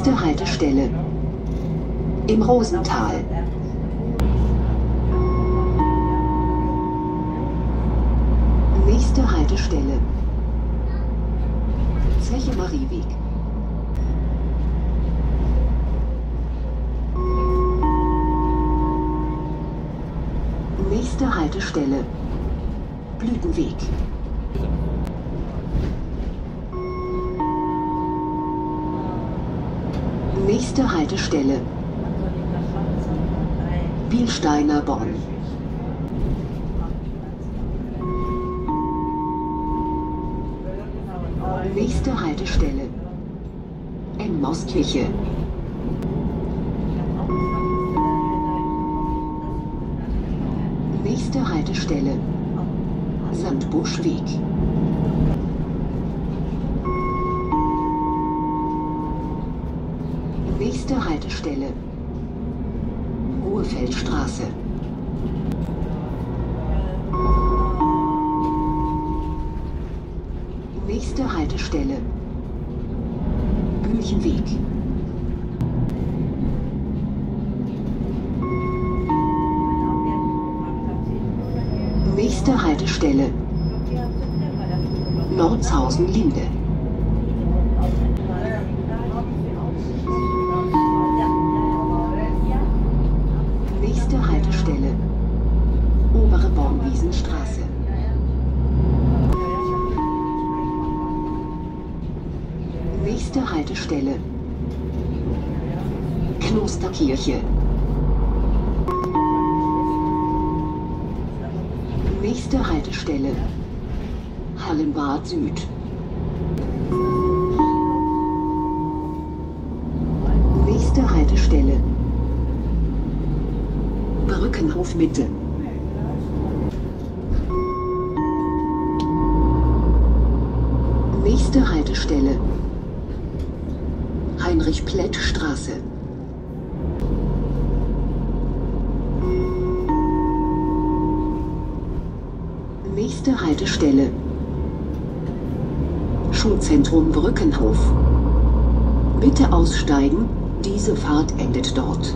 Nächste Haltestelle. Im Rosental. Nächste Haltestelle. Zeche Marieweg. Nächste Haltestelle. Blütenweg. Nächste Haltestelle. Bielsteiner Bonn. Nächste Haltestelle. Enmauskirche. Nächste Haltestelle. Sandbuschweg. Nächste Haltestelle. Ruhefeldstraße. Nächste Haltestelle. Büchenweg. Nächste Haltestelle. Nordshausen-Linde. Nächste Haltestelle. Obere Bornwiesenstraße. Nächste Haltestelle. Klosterkirche. Nächste Haltestelle. Hallenbad Süd. Brückenhof Mitte. Nächste Haltestelle. Heinrich-Plett-Straße. Nächste Haltestelle. Schulzentrum Brückenhof. Bitte aussteigen, diese Fahrt endet dort.